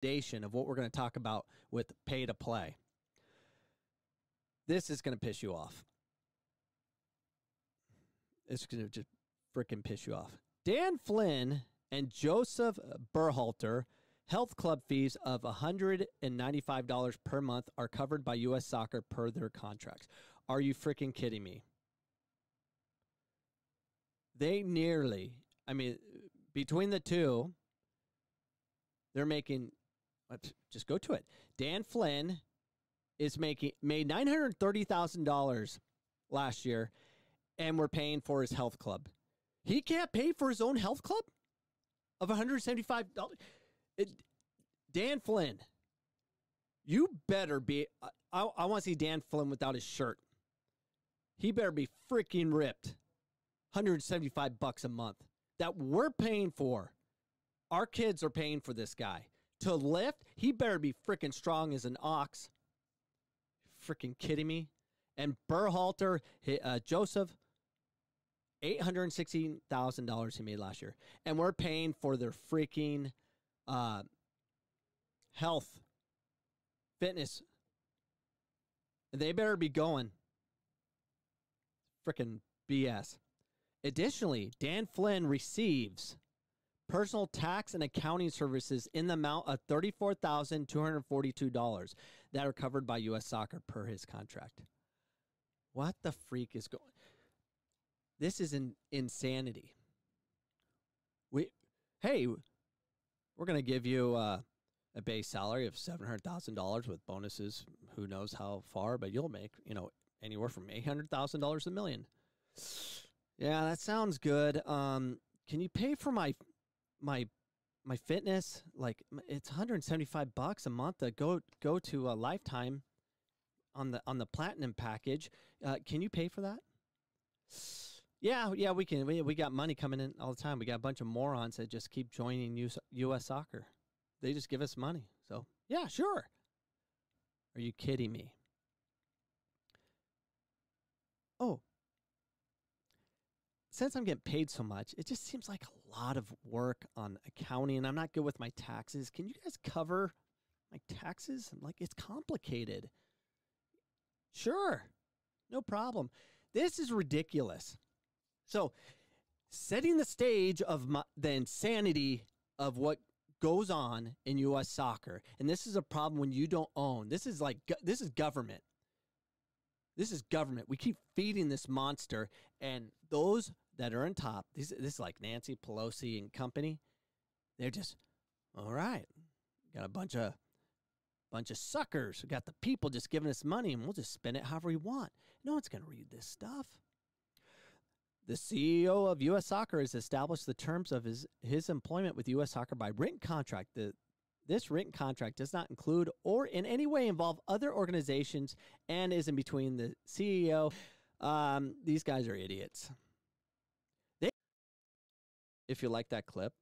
foundation of what we're going to talk about with pay to play. This is going to piss you off. It's going to just freaking piss you off. Dan Flynn and Joseph Berhalter health club fees of $195 per month are covered by U.S. Soccer per their contracts. Are you freaking kidding me? They nearly, I mean, between the two, they're making, let's just go to it. Dan Flynn is making, made $930,000 last year, and we're paying for his health club. He can't pay for his own health club of $175. Dan Flynn, you better be. I, I want to see Dan Flynn without his shirt. He better be freaking ripped. 175 bucks a month that we're paying for. Our kids are paying for this guy. To lift, he better be freaking strong as an ox. Freaking kidding me? And Berhalter, uh, Joseph, $816,000 he made last year. And we're paying for their freaking uh, health, fitness. They better be going. Freaking BS. Additionally, Dan Flynn receives personal tax and accounting services in the amount of $34,242 that are covered by U.S. Soccer per his contract. What the freak is going This is in, insanity. We hey, we're going to give you uh, a base salary of $700,000 with bonuses, who knows how far, but you'll make, you know, anywhere from $800,000 a million. Yeah, that sounds good. Um, can you pay for my my my fitness? Like it's 175 bucks a month to go go to a lifetime on the on the platinum package. Uh, can you pay for that? Yeah, yeah, we can. We, we got money coming in all the time. We got a bunch of morons that just keep joining US, U.S. soccer. They just give us money. So, yeah, sure. Are you kidding me? Oh, since I'm getting paid so much, it just seems like a lot of work on accounting, and I'm not good with my taxes. Can you guys cover my taxes? Like, it's complicated. Sure, no problem. This is ridiculous. So, setting the stage of my, the insanity of what goes on in U.S. soccer, and this is a problem when you don't own. This is like this is government. This is government. We keep feeding this monster, and those that are on top, this, this is like Nancy Pelosi and company. They're just all right. Got a bunch of bunch of suckers. We got the people just giving us money, and we'll just spend it however we want. No one's going to read this stuff. The CEO of U.S. Soccer has established the terms of his, his employment with U.S. Soccer by written contract. The, this written contract does not include or in any way involve other organizations and is in between the CEO. Um, these guys are idiots. They, if you like that clip,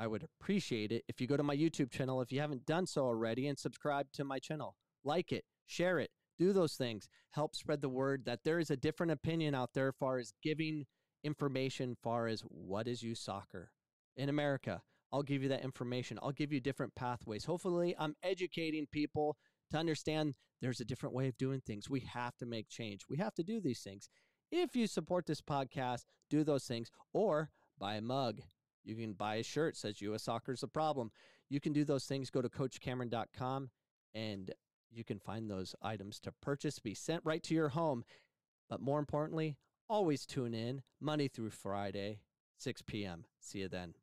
I would appreciate it if you go to my YouTube channel if you haven't done so already and subscribe to my channel. Like it, share it, do those things. Help spread the word that there is a different opinion out there as far as giving information far as what is youth soccer in America. I'll give you that information. I'll give you different pathways. Hopefully, I'm educating people to understand there's a different way of doing things. We have to make change. We have to do these things. If you support this podcast, do those things or buy a mug. You can buy a shirt says US soccer is a problem. You can do those things. Go to coachcameron.com and you can find those items to purchase, be sent right to your home. But more importantly, Always tune in Monday through Friday, 6 p.m. See you then.